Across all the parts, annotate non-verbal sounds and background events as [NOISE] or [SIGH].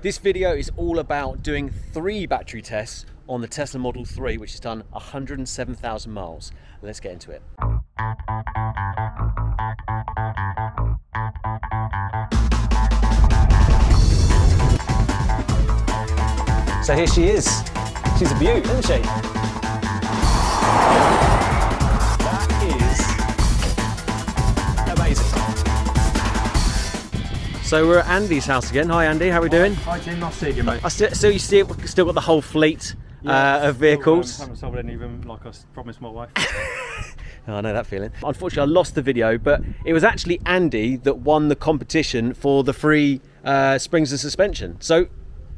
This video is all about doing three battery tests on the Tesla Model 3, which has done 107,000 miles. Let's get into it. So here she is. She's a beaut, isn't she? So we're at Andy's house again. Hi Andy, how are we doing? Hi Tim, nice to see you mate. I still, still you see it, still got the whole fleet uh, of vehicles. Still, um, haven't sold any of them like I promised my wife. [LAUGHS] Oh, I know that feeling. Unfortunately, I lost the video, but it was actually Andy that won the competition for the free uh, springs and suspension. So,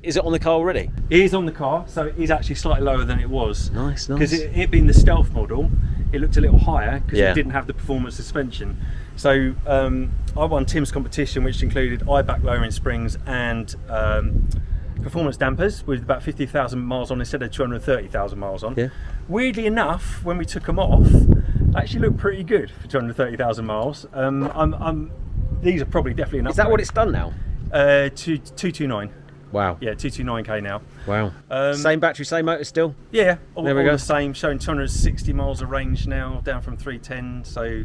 is it on the car already? it is on the car, so it is actually slightly lower than it was. Nice, nice. Because it, it being the stealth model, it looked a little higher because Yeah. it didn't have the performance suspension. So um, I won Tim's competition, which included Eibach lowering springs and um, performance dampers with about 50,000 miles on instead of 230,000 miles on. Yeah. Weirdly enough, when we took them off, they actually looked pretty good for 230,000 miles. Um, I'm, I'm, these are probably definitely enough. Is that what it's done now? Uh, two, 229. Wow. Yeah, 229k now. Wow. Um, same battery, same motor still? Yeah, all, There we all go. the same, showing 260 miles of range now, down from 310. So,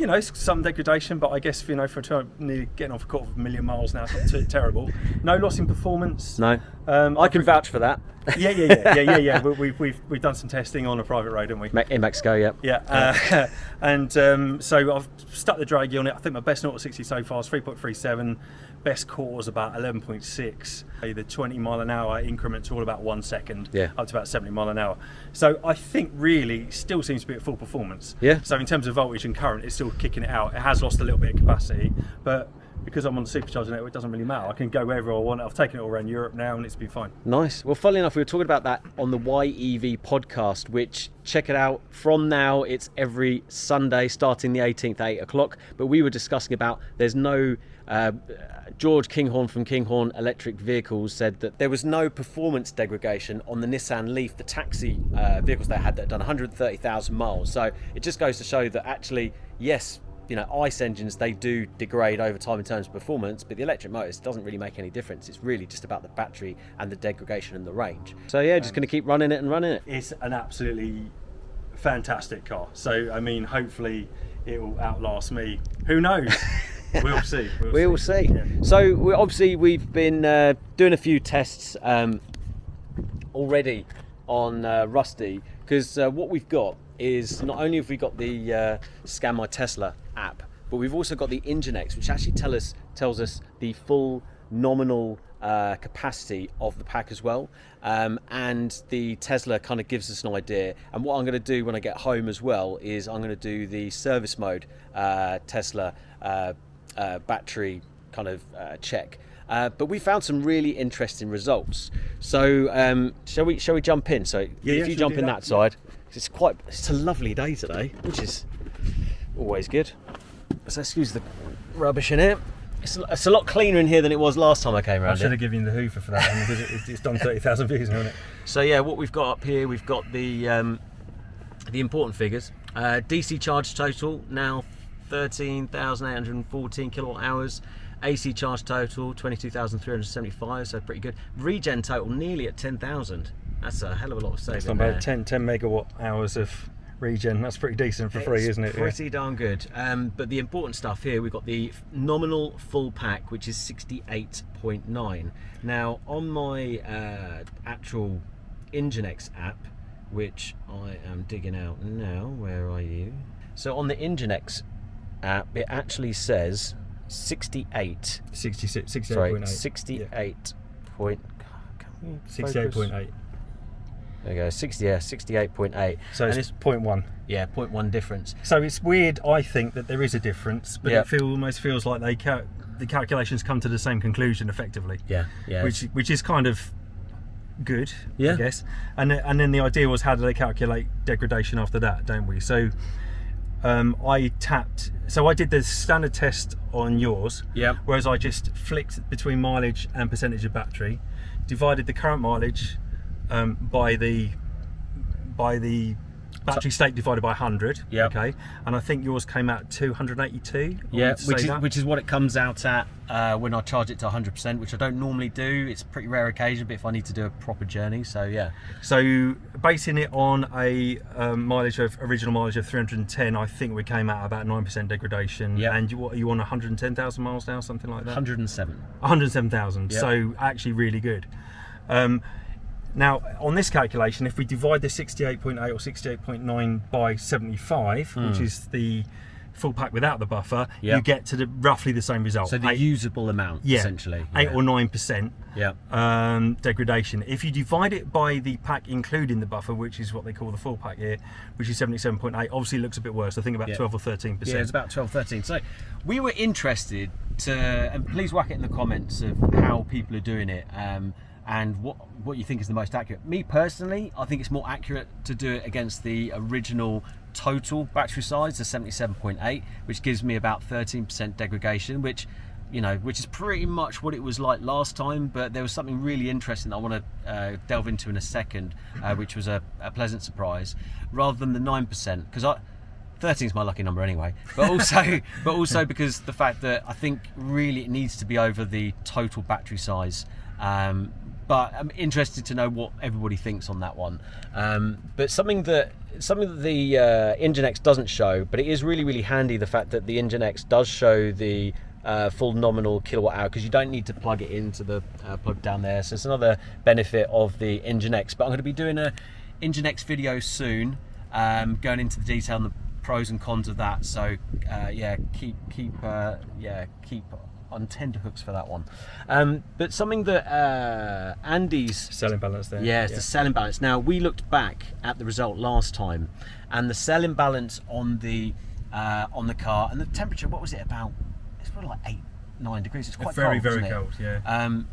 you know, some degradation, but I guess you know, for nearly getting off a quarter of a million miles now, it's not too terrible. No loss in performance. No. Um, I can vouch for that. Yeah, yeah, yeah, yeah, yeah, yeah. We- We've we've we've done some testing on a private road, haven't we? In Mexico, yeah. Yeah, uh, [LAUGHS] and um, so I've stuck the Dragy on it. I think my best 0 to 60 so far is 3.37. Best is about 11.6. Uh, The 20 mile an hour increments all about one second, Yeah. up to about 70 mile an hour. So I think really still seems to be at full performance. Yeah. So in terms of voltage and current, it's still kicking it out. It has lost a little bit of capacity, but because I'm on the supercharger network, it doesn't really matter. I can go wherever I want. I've taken it all around Europe now, and it's been fine. Nice. Well, funnily enough, we were talking about that on the YEV podcast, which check it out from now. It's every Sunday starting the 18th at 8 o'clock. But we were discussing about there's no. Uh, George Kinghorn from Kinghorn Electric Vehicles said that there was no performance degradation on the Nissan Leaf, the taxi uh, vehicles they had that had done 130,000 miles. So it just goes to show that actually, yes, you know, ICE engines they do degrade over time in terms of performance, but the electric motors doesn't really make any difference. It's really just about the battery and the degradation and the range. So yeah, just going to keep running it and running it. it's an absolutely fantastic car. So I mean, hopefully it will outlast me. Who knows? [LAUGHS] [LAUGHS] we'll see. We'll We will see. Yeah. So we, obviously we've been uh, doing a few tests um, already on uh, Rustee because uh, what we've got is not only have we got the uh, Scan My Tesla app, but we've also got the Nginx, which actually tell us tells us the full nominal uh, capacity of the pack as well. Um, and the Tesla kind of gives us an idea. And what I'm going to do when I get home as well is I'm going to do the service mode uh, Tesla uh, uh, battery kind of uh, check. Uh, but we found some really interesting results. So um, shall we shall we jump in? So Yeah, if yeah, you jump in that? that side, it's quite it's a lovely day today, which is always good. So excuse the rubbish in here. It's a, it's a lot cleaner in here than it was last time I came around. I should here. have given you the Hoover for that because it, it's done 30,000 views on it. So yeah, what we've got up here, we've got the um, the important figures. Uh, DC charge total now 13,814 kilowatt hours. AC charge total 22,375, so pretty good. Regen total nearly at 10,000. That's a hell of a lot of saving. It's not about 10, 10 megawatt hours of regen. That's pretty decent for free, isn't it? Yeah. Pretty darn good. Um, but the important stuff here, we've got the nominal full pack, which is 68.9. Now, on my uh, actual Nginx app, which I am digging out now, where are you? So on the Nginx app, it actually says 68. 66, 68.8. Sorry, 68 point. We 68.8. There you go, 60, yeah, 68.8. So And it's 0.1. yeah, 0.1 difference. So it's weird, I think, that there is a difference, but Yeah. it feel, almost feels like they cal- the calculations come to the same conclusion effectively. Yeah, yeah. which which is kind of good, Yeah. I guess. And and then the idea was how do they calculate degradation after that, don't we? So um, I tapped. So I did the standard test on yours, Yep. whereas I just flicked between mileage and percentage of battery, divided the current mileage um, by the by the battery state divided by 100. Yeah. Okay. And I think yours came out 282. Yeah, which is that. which is what it comes out at uh, when I charge it to 100%, which I don't normally do. It's a pretty rare occasion, but if I need to do a proper journey, so yeah. So basing it on a um, mileage of original mileage of 310, I think we came out about 9% degradation. Yeah. And you, what are you on 110,000 miles now, something like that? 107. 107,000. Yeah. So actually really good. Um, now on this calculation, if we divide the 68.8 or 68.9 by 75, which is the full pack without the buffer. Yeah. you get to the, roughly the same result. So the Eight- usable amount, yeah, essentially. eight yeah. or nine percent Yeah. um, degradation. If you divide it by the pack including the buffer, which is what they call the full pack here, which is 77.8, obviously looks a bit worse. I think about Yeah. 12 or 13 Yeah, it's about 12, 13. So we were interested to, and please whack it in the comments of how people are doing it um, and what, what you think is the most accurate. Me personally, I think it's more accurate to do it against the original total battery size, the 77.8, which gives me about 13% degradation, which you know, which is pretty much what it was like last time, but there was something really interesting that I want to uh, delve into in a second, uh, which was a, a pleasant surprise, rather than the 9%, because I, 13 is my lucky number anyway. But also, [LAUGHS] but also because the fact that I think really it needs to be over the total battery size. Um, but I'm interested to know what everybody thinks on that one. Um, but something that something that the uh, Nginx doesn't show, but it is really really handy the fact that the Nginx does show the uh, full nominal kilowatt hour because you don't need to plug it into the uh, plug down there. So it's another benefit of the Nginx. But I'm going to be doing a Nginx video soon, um, going into the detail and the pros and cons of that. So uh, yeah, keep keep uh, yeah keep on tender hooks for that one. Um, but something that uh, Andy's Cell imbalance there. yeah, it's the cell imbalance. Now we looked back at the result last time, and the cell imbalance on the uh, on the car and the temperature. What was it about? It's probably like eight, nine degrees. It's quite very, cold, very cold, yeah. Um,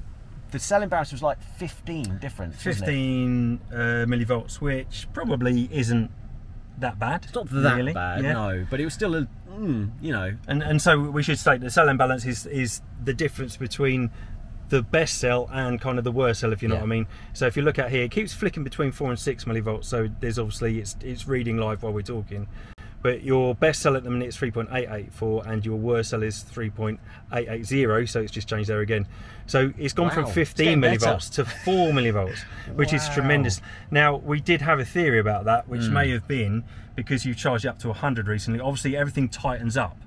the cell imbalance was like 15 different. 15 uh, millivolt switch probably isn't that bad. It's not that really. bad, yeah. no, but it was still a, mm, you know, And and so we should state that cell imbalance is is the difference between the best cell and kind of the worst cell, if you know Yeah. what I mean. So if you look at here, it keeps flicking between four and six millivolts. So there's obviously it's it's reading live while we're talking. But your best cell at the minute is 3.884 and your worst cell is 3.880, so it's just changed there again. So it's gone Wow, from 15 getting better. millivolts to 4 millivolts, which is tremendous. Now, we did have a theory about that, which Hmm. may have been because you've charged it up to 100 recently. Obviously, everything tightens up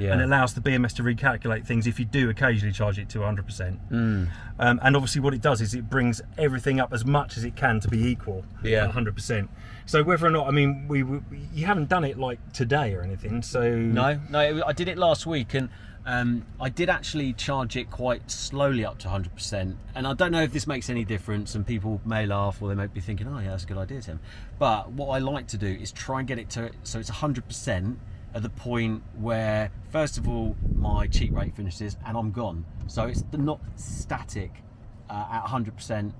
Yeah. and it allows the BMS to recalculate things if you do occasionally charge it to 100%. Hmm. Um, and obviously, what it does is it brings everything up as much as it can to be equal Yeah. at 100%. So, whether or not, I mean, we, we you haven't done it like today or anything, so. No, no, I did it last week, and um, I did actually charge it quite slowly up to 100%. And I don't know if this makes any difference, and people may laugh or they may be thinking, "Oh, yeah, that's a good idea, Tim." But what I like to do is try and get it to so it's 100% at the point where, first of all, my cheat rate finishes and I'm gone. So it's not static uh, at 100% ve-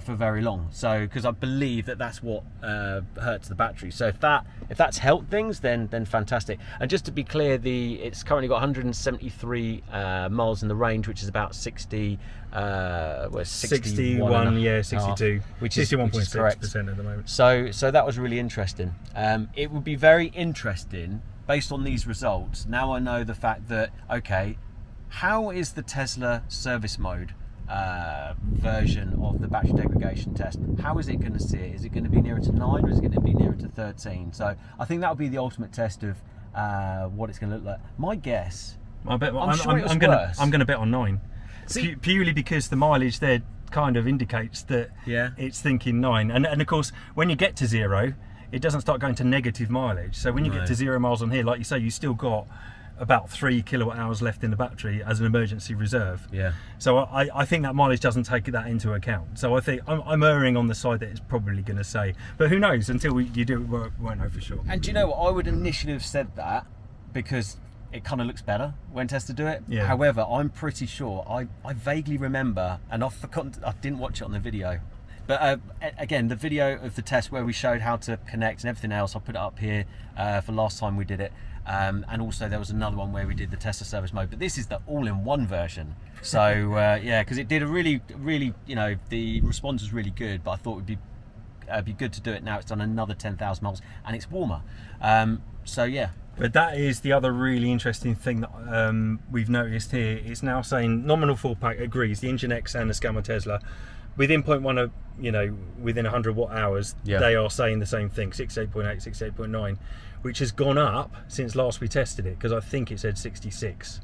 for very long. So because I believe that that's what uh, hurts the battery. So if that if that's helped things, then then fantastic. And just to be clear, the it's currently got 173 uh, miles in the range, which is about 60. Uh, well, 61, 61, yeah, 62. which is which is correct. 61.6% at the moment. So, so that was really interesting. Um, it would be very interesting based on these results. Now I know the fact that okay, how is the Tesla service mode uh, version of the battery degradation test? How is it going to see it? Is it going to be nearer to nine or is it going to be nearer to thirteen? So I think that would be the ultimate test of uh, what it's going to look like. My guess. I bet, I'm I'm, sure I'm, it was I'm gonna, worse. I'm gonna bet on nine. See- Pu- purely because the mileage there kind of indicates that Yeah. it's thinking nine. And, and of course, when you get to zero, it doesn't start going to negative mileage. So when you No. get to zero miles on here, like you say, you still got about three kilowatt hours left in the battery as an emergency reserve. Yeah. So I, I think that mileage doesn't take that into account. So I think I'm, I'm erring on the side that it's probably going to say. But who knows? Until we, you do it, we won't- know for sure. And do you know what? I would initially have said that because it kind of looks better when tested to do it. Yeah. However, I'm pretty sure I, I vaguely remember, and I've forgotten, I didn't watch it on the video. But uh, again, the video of the test where we showed how to connect and everything else, I'll put it up here uh, for last time we did it. Um, and also there was another one where we did the Tesla service mode, but this is the all-in-one version. So uh, yeah, because it did a really, really, you know, the response was really good, but I thought it would be uh, be good to do it now. It's done another 10,000 miles and it's warmer. Um, so yeah, But that is the other really interesting thing that um, we've noticed here. It's now saying nominal full pack agrees the Engine and the Scan My Tesla. Within 0.1 of, you know, within 100 watt hours, Yeah. they are saying the same thing 68.8, 68.9, which has gone up since last we tested it because I think it said 66,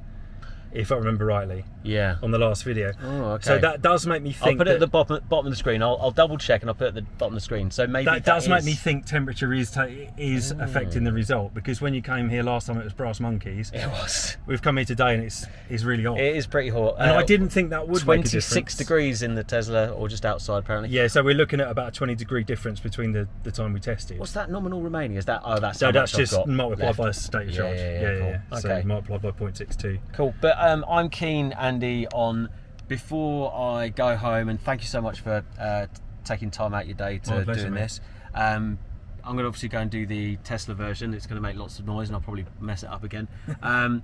if I remember rightly, yeah. on the last video. Oh, okay. So that does make me I'll think put it at the bottom, bottom of the screen. I'll, I'll double check and I'll put it at the bottom of the screen. So maybe that does make me think temperature is ta- is affecting the result because when you came here last time it was brass monkeys. It was. We've come here today and it's it's really hot. It is pretty hot. and Uh, I didn't think that would make a 26 difference. degrees in the Tesla, or just outside apparently. Yeah, so we're looking at about a 20 degree difference between the, the time we tested. What's that nominal remaining? Is that oh that's so that's just multiplied by the state of Yeah, charge. yeah, yeah, cool. So Okay. multiplied by 0.62. Cool. But um, I'm keen, Andy, on before I go home, and thank you so much for uh, taking time out your day to doing mate. this. Um, I'm going to obviously go and do the Tesla version. It's going to make lots of noise, and I'll probably mess it up again. [LAUGHS] Um,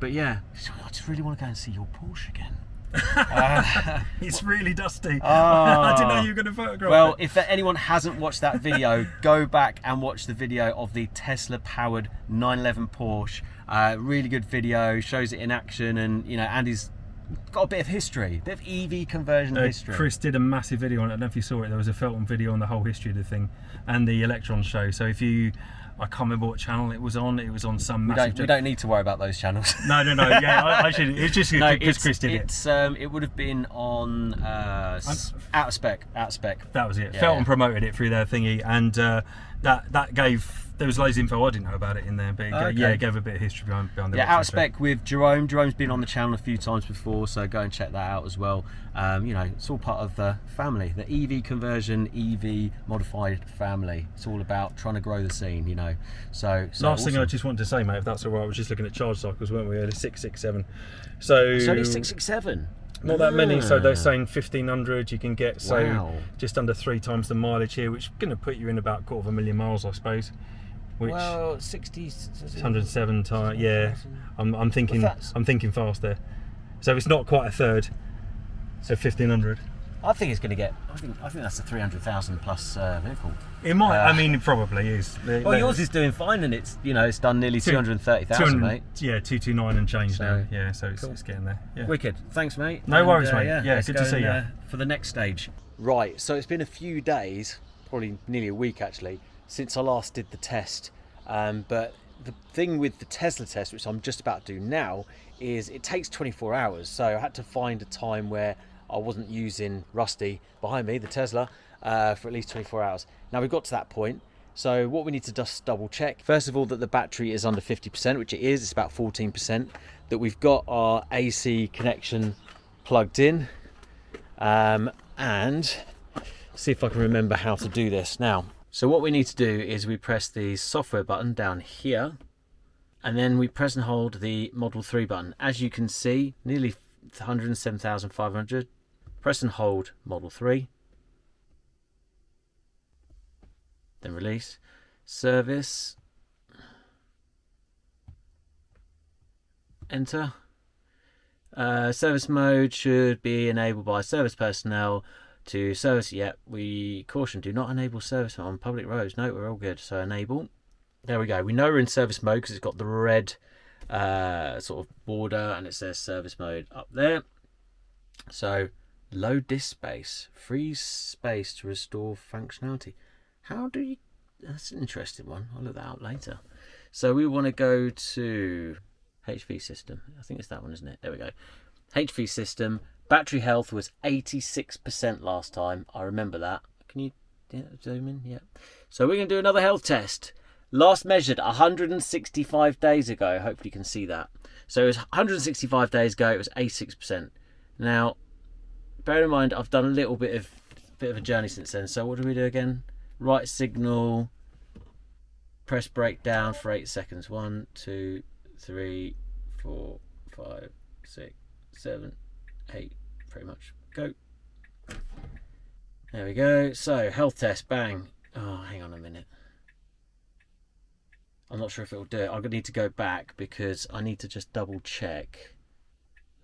but yeah, I just really want to go and see your Porsche again. [LAUGHS] It's really dusty. [LAUGHS] I didn't know you were going to photograph Well, it. if anyone hasn't watched that video, [LAUGHS] go back and watch the video of the Tesla powered 911 Porsche. Uh, really good video, shows it in action, and you know, Andy's got a bit of history, a bit of EV conversion Uh, history. Chris did a massive video on it. I don't know if you saw it. There was a Felton video on the whole history of the thing and the Electron show. So if you, I can't remember what channel it was on. It was on some we don't, we don't need to worry about those channels. [LAUGHS] No, no, no. Yeah, I, I should. It's just [LAUGHS] no, because it's, Chris did it. it's um, it would have been on uh, out of spec, out of spec. That was it. Yeah, Felton yeah. promoted it through their thingy, and uh, that that gave there was loads of info I didn't know about it in there, but it Okay. yeah, it gave a bit of history behind, behind the Yeah, electron out spec with Jerome. Jerome's been on the channel a few times before, so go and check that out as well. Um, you know, it's all part of the family, the EV conversion, EV modified family. It's all about trying to grow the scene, you know. So, so Last thing I just wanted to say, mate, if that's all right, I was just looking at charge cycles, weren't we? Early six six seven. So it's only six six seven. not that many. So they're Ah. saying fifteen hundred. You can get so Wow. just under three times the mileage here, which is going to put you in about a quarter of a million miles, I suppose. Which Well, sixty. 107 times. Yeah, I'm, I'm thinking. that's- I'm thinking fast there. So it's not quite a third. So fifteen hundred. I think it's going to get. I think. I think that's a three hundred thousand plus uh, vehicle. It might. Uh, I mean, it probably is. [LAUGHS] Well, the- yours is doing fine, and it's you know it's done nearly Two- two hundred thirty thousand, 200 mate. Yeah, two two nine and change So- now. Yeah, so it's, Cool. it's getting there. Yeah. Wicked. Thanks, mate. No And, worries, uh, mate. Yeah, let's good go to see and, you. uh, for the next stage. Right. So it's been a few days, probably nearly a week actually, since I last did the test. Um, but the thing with the Tesla test, which I'm just about to do now, is it takes 24 hours. So I had to find a time where I wasn't using Rustee behind me, the Tesla, uh, for at least 24 hours. Now we've got to that point. So what we need to just double check, first of all, that the battery is under 50%, which it is, it's about 14%, that we've got our AC connection plugged in, um, and see if I can remember how to do this now. So what we need to do is we press the software button down here, and then we press and hold the Model 3 button. As you can see, nearly 107,500. Press and hold Model 3. Then release. Service. Enter. Uh, service mode should be enabled by service personnel to service. Yep, we caution do not enable service on public roads. No, we're all good. So enable. There we go. We know we're in service mode because it's got the red uh, sort of border and it says service mode up there. So load disk space, freeze space to restore functionality. How do you? That's an interesting one. I'll look that up later. So we want to go to HV system. I think it's that one, isn't it? There we go. HV system. Battery health was 86% last time. I remember that. Can you yeah, zoom in? Yeah. So we're going to do another health test. Last measured 165 days ago. Hopefully you can see that. So it was 165 days ago. It was 86%. Now, bear in mind I've done a little bit of bit of a journey since then. So what do we do again? Right signal. Press brake down for eight seconds. One, two, three, four, five, six, seven, eight. Pretty much. Go. There we go. So health test. Bang. Oh, hang on a minute. I'm not sure if it'll do it. I'm gonna need to go back because I need to just double check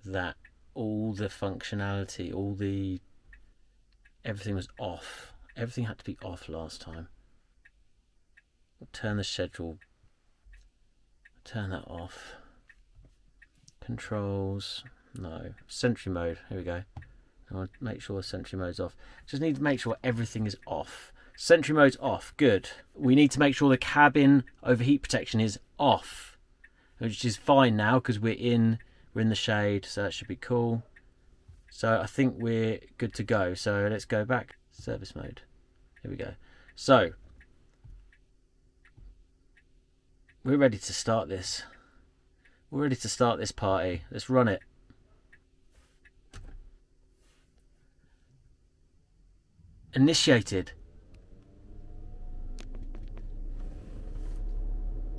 that all the functionality, all the everything was off. Everything had to be off last time. Turn the schedule. Turn that off. Controls. No. Sentry mode. Here we go. I'll make sure sentry mode's off. Just need to make sure everything is off. Sentry mode's off. Good. We need to make sure the cabin overheat protection is off, which is fine now because we're in we're in the shade, so that should be cool. So I think we're good to go. So let's go back service mode. Here we go. So we're ready to start this. We're ready to start this party. Let's run it. Initiated.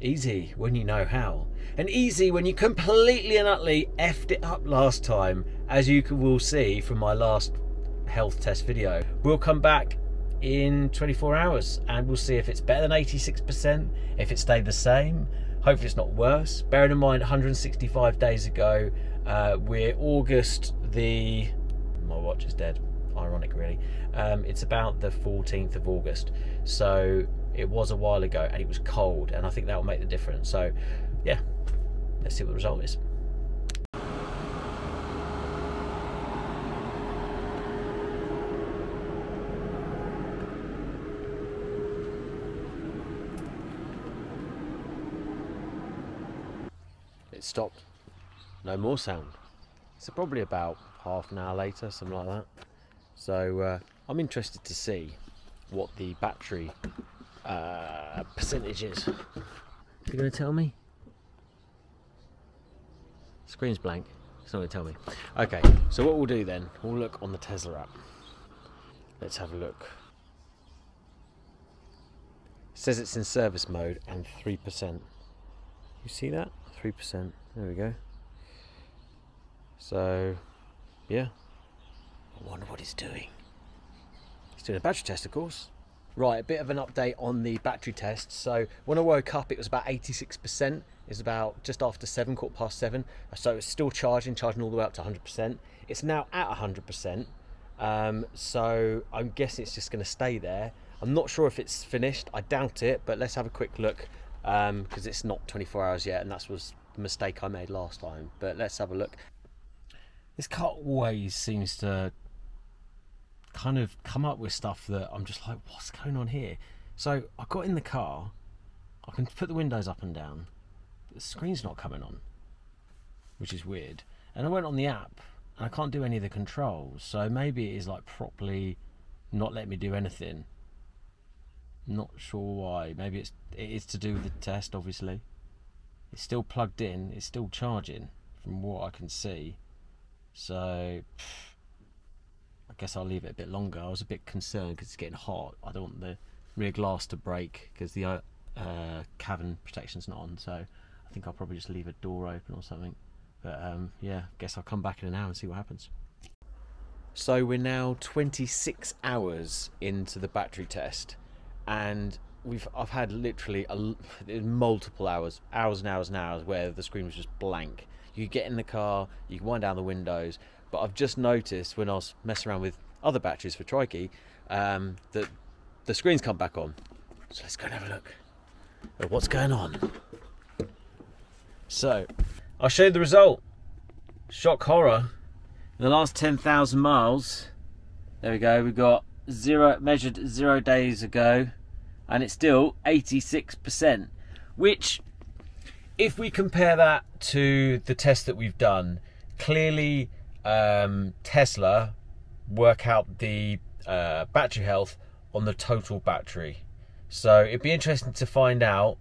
Easy when you know how. And easy when you completely and utterly effed it up last time, as you can will see from my last health test video. We'll come back in 24 hours and we'll see if it's better than 86%, if it stayed the same, hopefully it's not worse. Bearing in mind 165 days ago, uh, we're August the... my watch is dead, ironic really. Um, it's about the 14th of August. So it was a while ago and it was cold and I think that will make the difference. So yeah, let's see what the result is. It stopped. No more sound. So probably about half an hour later, something like that. So uh, I'm interested to see what the battery uh, percentages. You're going to tell me? Screen's blank. It's not going to tell me. Okay, so what we'll do then, we'll look on the Tesla app. Let's have a look. It says it's in service mode and 3%. You see that? 3%. There we go. So, yeah. Wonder what he's doing. He's doing a battery test, of course. Right, a bit of an update on the battery test. So when I woke up, it was about 86%. It's about just after seven, quarter past seven. So it's still charging, charging all the way up to 100%. It's now at 100%. Um, so I'm guessing it's just going to stay there. I'm not sure if it's finished. I doubt it, but let's have a quick look because um, it's not 24 hours yet, and that was the mistake I made last time. But let's have a look. This car always seems to kind of come up with stuff that I'm just like, what's going on here? So I got in the car, I can put the windows up and down, the screen's not coming on, which is weird. And I went on the app and I can't do any of the controls, so maybe it is like properly not letting me do anything. Not sure why. Maybe it's it is to do with the test, obviously. It's still plugged in, it's still charging from what I can see. So. Guess I'll leave it a bit longer. I was a bit concerned because it's getting hot. I don't want the rear glass to break because the uh, uh, cabin protection's not on. So I think I'll probably just leave a door open or something. But um, yeah, guess I'll come back in an hour and see what happens. So we're now 26 hours into the battery test, and we've I've had literally a, multiple hours, hours and hours and hours where the screen was just blank. You get in the car, you wind down the windows, but I've just noticed when I was messing around with other batteries for Trikey um, that the screen's come back on. So let's go and have a look at what's going on. So I'll show you the result. Shock horror. In the last 10,000 miles, there we go, We've got zero measured zero days ago, and it's still 86%. Which, if we compare that to the test that we've done, clearly um, Tesla work out the uh, battery health on the total battery. So it'd be interesting to find out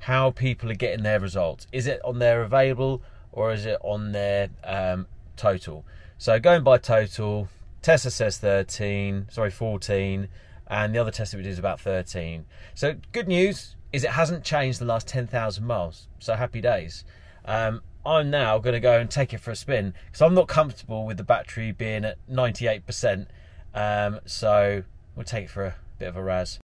how people are getting their results. Is it on their available or is it on their um, total? So going by total, Tesla says 13, sorry 14, and the other Tesla we did is about 13. So good news is it hasn't changed the last 10,000 miles. So happy days. Um, I'm now going to go and take it for a spin because I'm not comfortable with the battery being at 98%. Um, so we'll take it for a bit of a raz.